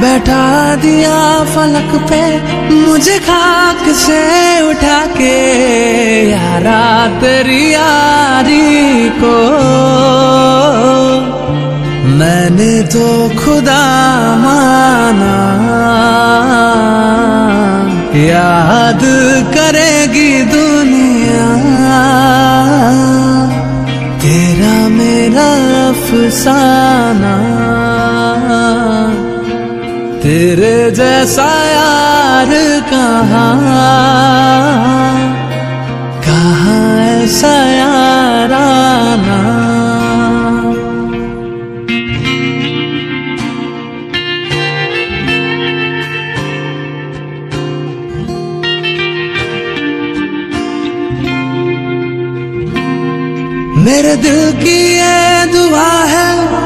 बैठा दिया फलक पे, मुझे खाक से उठा के। यारा तेरी यारी को। मैंने तो खुदा माना, याद करेगी दुनिया। तेरा मेरा अफसाना तेरे जैसा यार कहाँ? कहाँ ऐसा मेरे दिल की ये दुआ है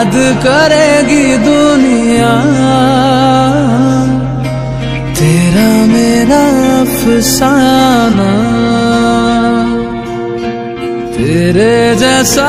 याद करेगी दुनिया। तेरा मेरा अफसाना। तेरे जैसा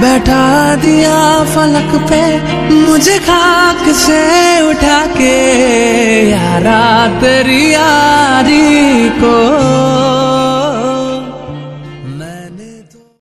बैठा दिया फलक पे मुझे खाक से उठा के। यारा तेरी यारी को